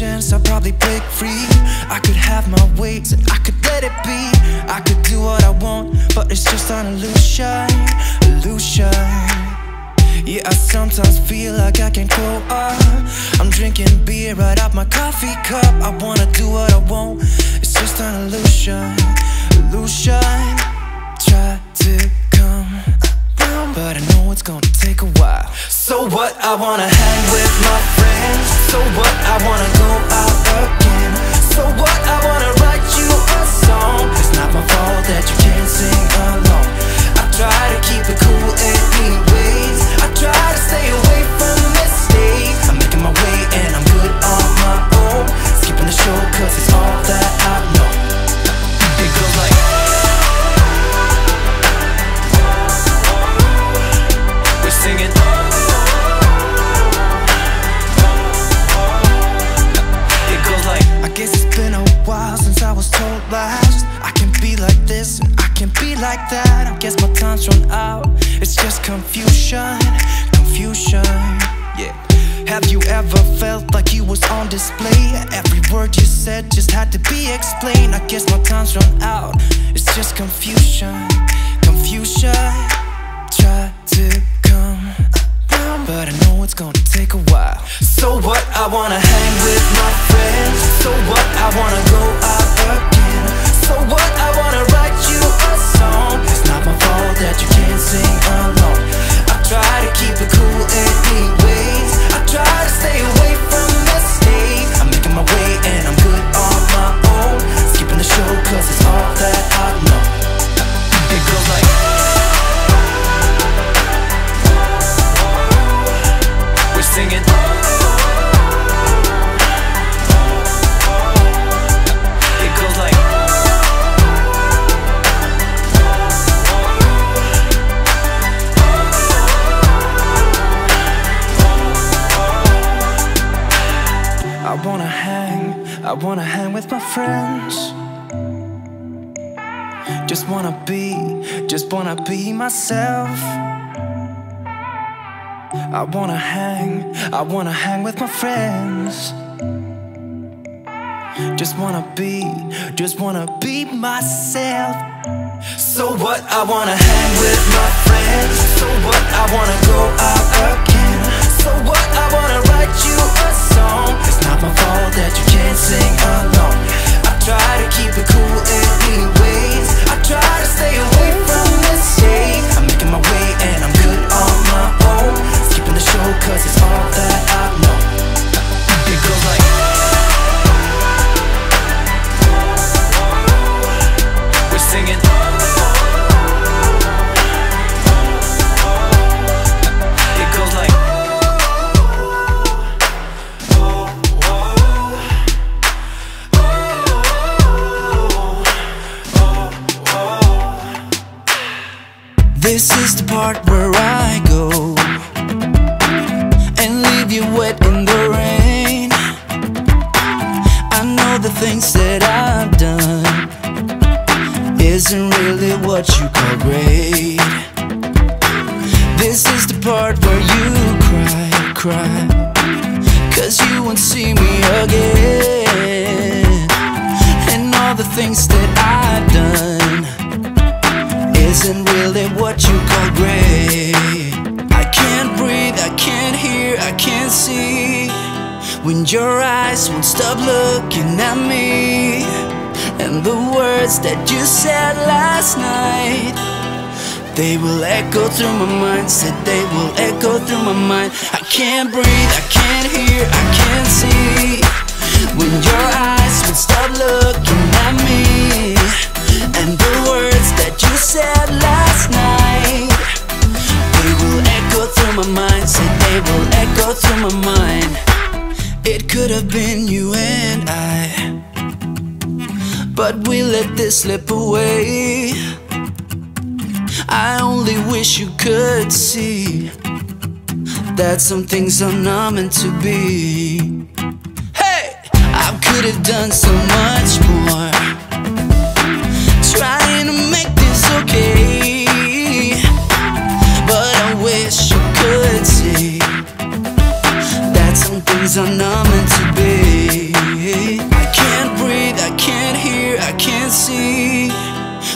chance, I'd probably break free. I could have my ways, I could let it be. I could do what I want, but it's just an illusion. Illusion. Yeah, I sometimes feel like I can grow up. I'm drinking beer right out my coffee cup. I wanna do what I want, it's just an illusion. Illusion. Try to come around, but I it's gonna take a while. So what? I wanna hang with my friends. So what? I wanna go out again. So what? I wanna write you a song. It's not my fault that you can't sing along. Be like this and I can't be like that. I guess my time's run out. It's just confusion, confusion Yeah. Have you ever felt like you was on display? Every word you said just had to be explained. I guess my time's run out. It's just confusion, confusion. Try to come around But I know it's gonna take a while. So what? I wanna hang with my friends I wanna hang with my friends Just wanna be, just wanna be myself I wanna hang, I wanna hang with my friends. Just wanna be, just wanna be myself. So what? I wanna hang with my friends. So what? I wanna go out again. So what? I wanna write you a that you can't sing along. I try to keep it This is the part where I go and leave you wet in the rain. I know the things that I've done isn't really what you call great. This is the part where you cry, cry, cause you won't see me again. And all the things that I've done isn't really what you call great. I can't breathe, I can't hear, I can't see. When your eyes won't stop looking at me. And the words that you said last night, they will echo through my mind. Said they will echo through my mind. I can't breathe, I can't hear, I can't see. When your eyes would stop looking at said last night. They will echo through my mind Said they will echo through my mind. It could have been you and I. But we let this slip away. I only wish you could see That some things are not meant to be. Hey! I could have done so much more. Trying to make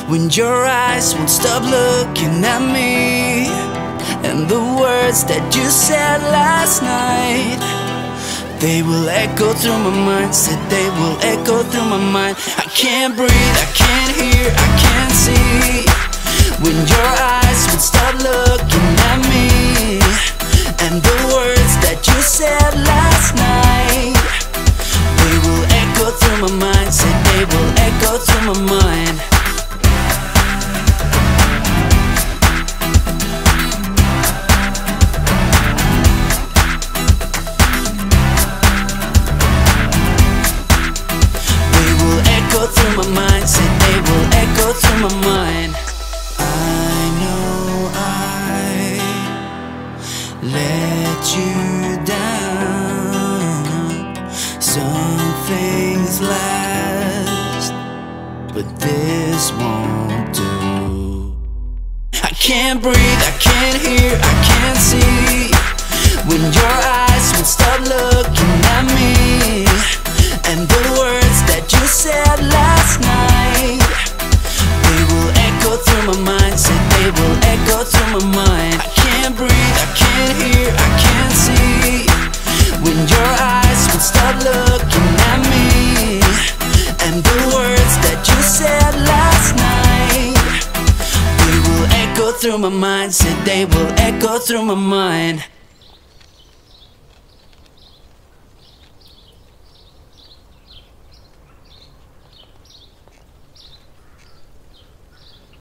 When your eyes won't stop looking at me. And the words that you said last night. They will echo through my mind, said they will echo through my mind. I can't breathe, I can't hear, I can't see. When your eyes would stop looking at me, and the words that you said last night, they will my mind. I know I let you down. Some things last, but this won't do. I can't breathe, I can't hear, I can't see. When your mind, said they will echo through my mind.